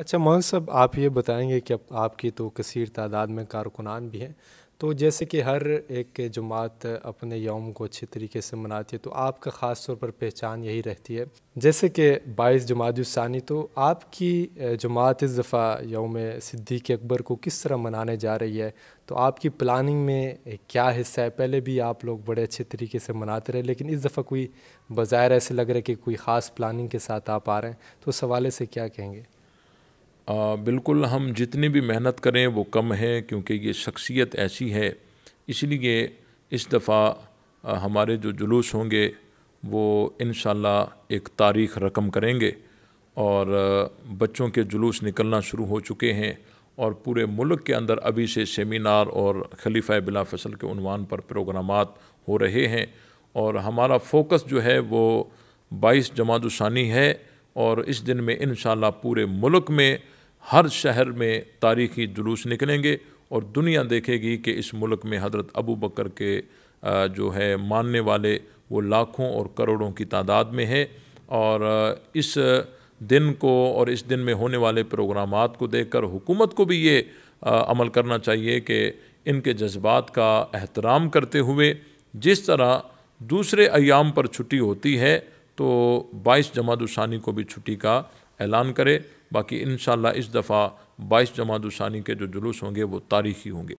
अच्छा मोहन साहब, आप ये बताएँगे कि आपकी तो कसीर तादाद में कारकुनान भी हैं। तो जैसे कि हर एक जमात अपने यौम को अच्छे तरीके से मनाती है तो आपका ख़ास तौर पर पहचान यही रहती है। जैसे कि बाईस जमातसानी तो आपकी जमात इस दफ़ा यौम सिद्दीक अकबर को किस तरह मनाने जा रही है? तो आपकी प्लानिंग में क्या हिस्सा है? पहले भी आप लोग बड़े अच्छे तरीके से मनाते रहे, लेकिन इस दफ़ा कोई बाज़ाहिर ऐसे लग रहा है कि कोई ख़ास प्लानिंग के साथ आप आ रहे हैं। तो उस हवाले से क्या कहेंगे? बिल्कुल हम जितनी भी मेहनत करें वो कम है, क्योंकि ये शख्सियत ऐसी है। इसलिए इस दफ़ा हमारे जो जुलूस होंगे, वो इन एक तारीख़ रकम करेंगे। और बच्चों के जुलूस निकलना शुरू हो चुके हैं और पूरे मुल्क के अंदर अभी से सेमिनार और खलीफा बिला फ़सल के उनवान पर प्रोग्राम हो रहे हैं। और हमारा फोकस जो है, वो बाईस जमातुसानी है और इस दिन में इन पूरे मुल्क में हर शहर में तारीखी जुलूस निकलेंगे और दुनिया देखेगी कि इस मुल्क में हज़रत अबू बकर के जो है, मानने वाले वो लाखों और करोड़ों की तादाद में है। और इस दिन को और इस दिन में होने वाले प्रोग्राम को देखकर हुकूमत को भी ये अमल करना चाहिए कि इनके जज्बात का एहतराम करते हुए जिस तरह दूसरे अयाम पर छुट्टी होती है तो बाईस जमातुसानी को भी छुट्टी का ऐलान करे। बाकी इन इस दफ़ा बाईस जमातुसानी के जो जुलूस होंगे वो तारीखी होंगे।